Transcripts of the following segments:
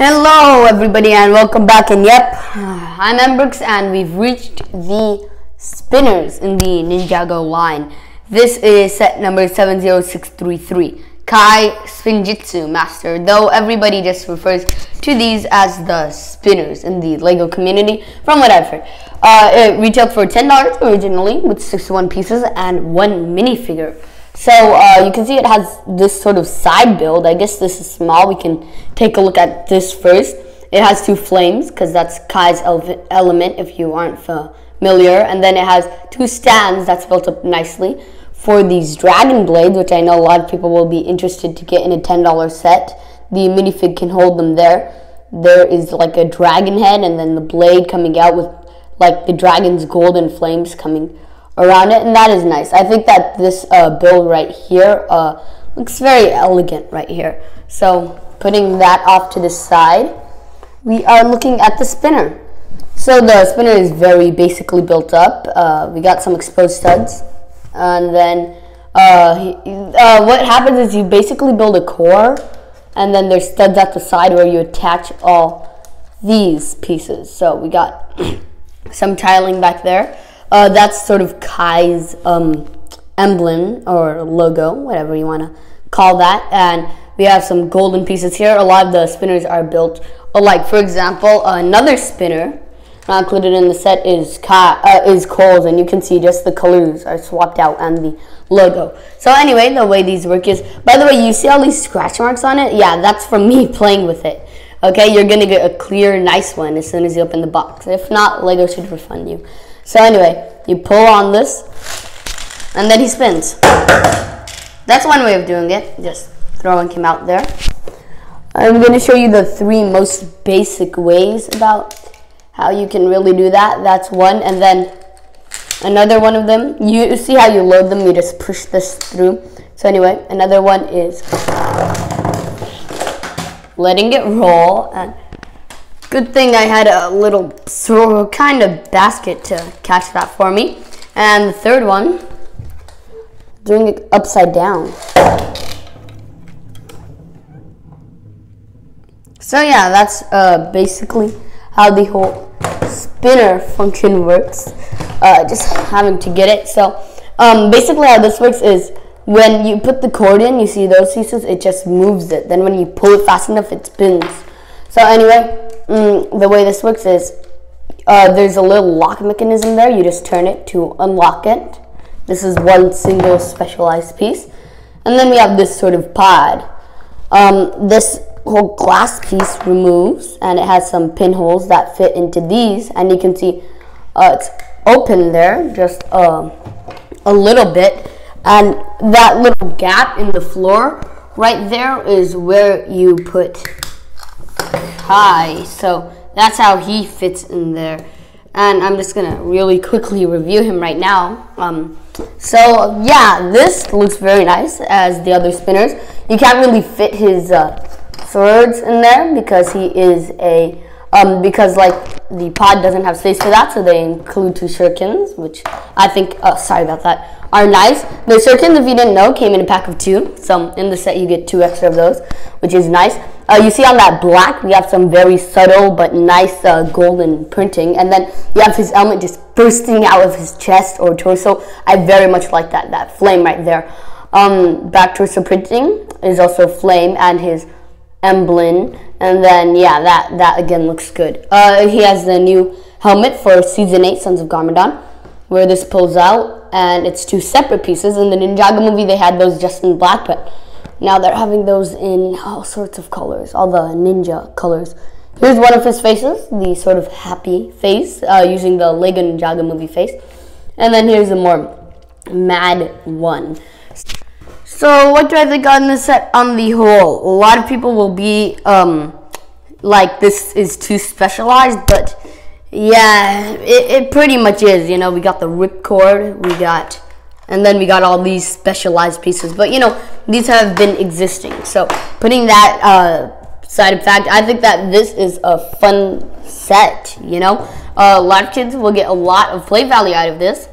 Hello, everybody, and welcome back. And yep, I'm mbrickz, and we've reached the spinners in the Ninjago line. This is set number 70633, Kai Spinjitzu Master, though everybody just refers to these as the spinners in the LEGO community, from what I've heard. Uh, it retailed for $10 originally, with 61 pieces and one minifigure. So uh, you can see it has this sort of side build. I guess this is small. We can take a look at this first. It has two flames because that's Kai's element if you aren't familiar. And then it has two stands that's built up nicely for these dragon blades, which I know a lot of people will be interested to get in a $10 set. The minifig can hold them there. There is like a dragon head and then the blade coming out with like the dragon's golden flames coming around it, and that is nice. I think that this uh, build right here uh, looks very elegant right here. So putting that off to the side, we are looking at the spinner. So the spinner is very basically built up. Uh, we got some exposed studs, and then uh, uh, what happens is you basically build a core, and then there's studs at the side where you attach all these pieces. So we got some tiling back there. Uh, that's sort of Kai's um, emblem or logo, whatever you want to call that. And we have some golden pieces here. A lot of the spinners are built alike. For example, another spinner not included in the set is Kai, uh, is Cole's, and you can see just the colors are swapped out and the logo. So anyway, the way these work is, by the way, you see all these scratch marks on it? Yeah, that's from me playing with it. Okay, you're gonna get a clear, nice one as soon as you open the box. If not, Lego should refund you. So anyway, you pull on this, and then he spins. That's one way of doing it, just throwing him out there. I'm going to show you the three most basic ways about how you can really do that. That's one. And then another one of them, you see how you load them, you just push this through. So anyway, another one is letting it roll. And Good thing I had a little kind of basket to catch that for me. And the third one, doing it upside down. So yeah, that's uh, basically how the whole spinner function works. Uh, just having to get it. So um, basically how this works is when you put the cord in, you see those pieces, it just moves it. Then when you pull it fast enough, it spins. So anyway, mm, the way this works is uh, there's a little lock mechanism there. You just turn it to unlock it. This is one single specialized piece. And then we have this sort of pod. Um, this whole glass piece removes and it has some pinholes that fit into these. And you can see uh, it's open there just uh, a little bit. And that little gap in the floor right there is where you put Kai. So that's how he fits in there. And I'm just gonna really quickly review him right now. Um, so yeah, this looks very nice as the other spinners. You can't really fit his uh, swords in there because he is a um, because like the pod doesn't have space for that, so they include two shurikens, which I think, oh, sorry about that, are nice. The certain if you didn't know, came in a pack of two, so in the set you get two extra of those, which is nice. Uh, you see on that black, we have some very subtle but nice uh, golden printing, and then you have his helmet just bursting out of his chest or torso. I very much like that, that flame right there. Um, back torso printing is also flame and his emblem and then yeah that that again looks good uh, he has the new helmet for season 8 sons of garmadon where this pulls out and it's two separate pieces. In the ninjago movie they had those just in black but now they're having those in all sorts of colors all the ninja colors. Here's one of his faces the sort of happy face uh, using the lego ninjago movie face. And then here's a more mad one. So what do I think on this set on the whole? A lot of people will be um, like this is too specialized, but yeah, it, it pretty much is. You know, we got the ripcord, we got, and then we got all these specialized pieces. But you know, these have been existing. So putting that uh, side of fact, I think that this is a fun set. You know, uh, a lot of kids will get a lot of play value out of this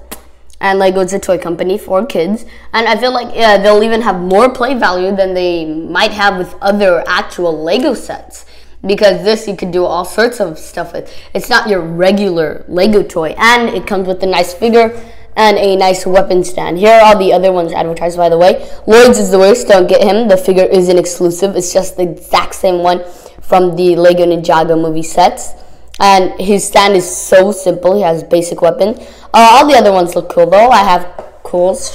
and Lego is a toy company for kids. And I feel like yeah, they'll even have more play value than they might have with other actual Lego sets. Because this you could do all sorts of stuff with. It's not your regular Lego toy, and it comes with a nice figure and a nice weapon stand. Here are all the other ones advertised, by the way. Lloyd's is the worst. Don't get him. The figure isn't exclusive. It's just the exact same one from the Lego Ninjago movie sets. And his stand is so simple. He has basic weapon. Uh, all the other ones look cool, though. I have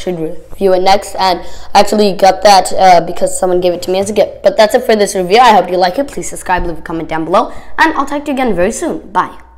Should review it next. And I actually got that uh, because someone gave it to me as a gift. But that's it for this review. I hope you like it. Please subscribe, leave a comment down below. And I'll talk to you again very soon. Bye.